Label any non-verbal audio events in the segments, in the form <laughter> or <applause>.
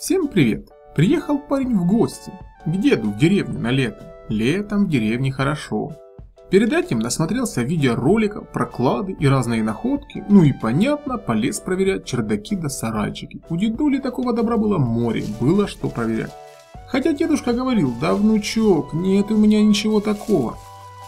Всем привет! Приехал парень в гости к деду в деревню на лето. Летом в деревне хорошо. Перед этим насмотрелся видеороликов про клады и разные находки, ну и понятно, полез проверять чердаки да сарайчики. У дедули такого добра было море, было что проверять. Хотя дедушка говорил, да внучок, нет у меня ничего такого.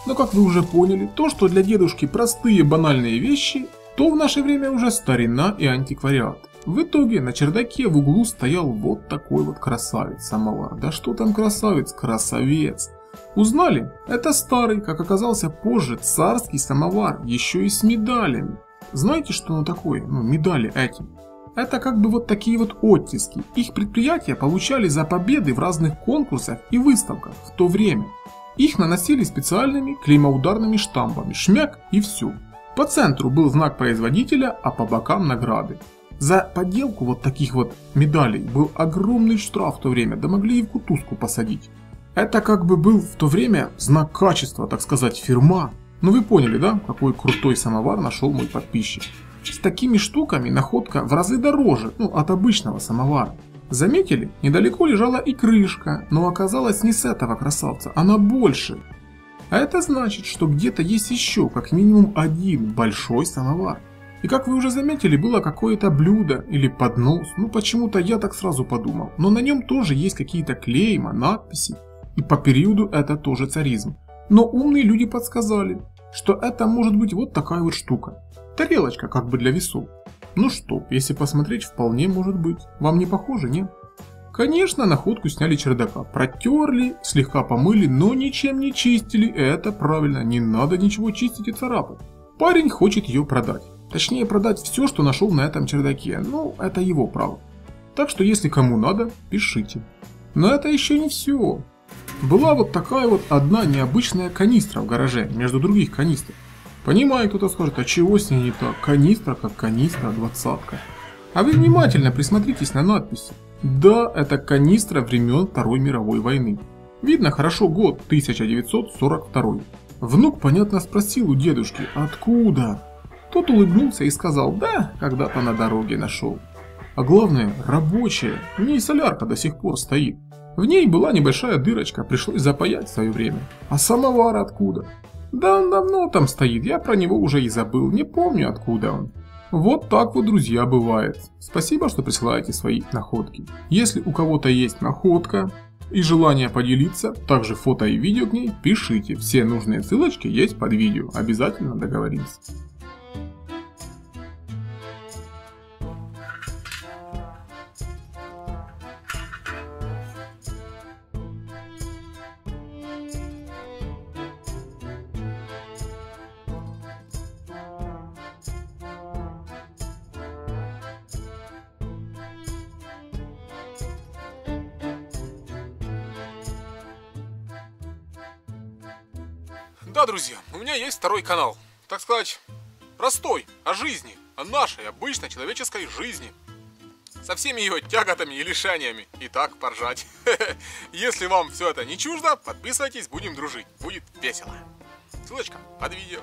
Но как вы уже поняли, то, что для дедушки простые банальные вещи, то в наше время уже старина и антиквариат. В итоге на чердаке в углу стоял вот такой вот красавец самовар. Да что там красавец, красавец. Узнали? Это старый, как оказался позже, царский самовар, еще и с медалями. Знаете, что оно такое? Ну, медали эти. Это как бы вот такие вот оттиски. Их предприятия получали за победы в разных конкурсах и выставках в то время. Их наносили специальными клеймоударными штампами, шмяк и все. По центру был знак производителя, а по бокам награды. За подделку вот таких вот медалей был огромный штраф в то время, да могли и в кутузку посадить. Это как бы был в то время знак качества, так сказать, фирма. Ну вы поняли, да, какой крутой самовар нашел мой подписчик. С такими штуками находка в разы дороже, ну, от обычного самовара. Заметили? Недалеко лежала и крышка, но оказалась не с этого красавца, она больше. А это значит, что где-то есть еще как минимум один большой самовар. И как вы уже заметили, было какое-то блюдо или поднос, ну почему-то я так сразу подумал, но на нем тоже есть какие-то клейма, надписи. И по периоду это тоже царизм. Но умные люди подсказали, что это может быть вот такая вот штука. Тарелочка как бы для весов. Ну что, если посмотреть, вполне может быть. Вам не похоже, нет? Конечно, находку сняли чердака, протерли, слегка помыли, но ничем не чистили. Это правильно, не надо ничего чистить и царапать. Парень хочет ее продать. Точнее, продать все, что нашел на этом чердаке. Ну, это его право. Так что, если кому надо, пишите. Но это еще не все. Была вот такая вот одна необычная канистра в гараже, между других канистр. Понимаю, кто-то скажет, а чего с ней не так? Канистра как канистра, двадцатка. А вы внимательно присмотритесь на надписи. Да, это канистра времен Второй мировой войны. Видно хорошо год 1942. Внук, понятно, спросил у дедушки, откуда? Тот улыбнулся и сказал, да, когда-то на дороге нашел. А главное, рабочая, в ней солярка до сих пор стоит. В ней была небольшая дырочка, пришлось запаять в свое время. А самовар откуда? Да он давно там стоит, я про него уже и забыл, не помню откуда он. Вот так вот, друзья, бывает. Спасибо, что присылаете свои находки. Если у кого-то есть находка и желание поделиться, также фото и видео к ней, пишите. Все нужные ссылочки есть под видео. Обязательно договоримся. Да, друзья, у меня есть второй канал. Так сказать, простой, о жизни, о нашей обычной человеческой жизни. Со всеми ее тяготами и лишениями. И так поржать. <laughs> Если вам все это не чуждо, подписывайтесь, будем дружить. Будет весело. Ссылочка под видео.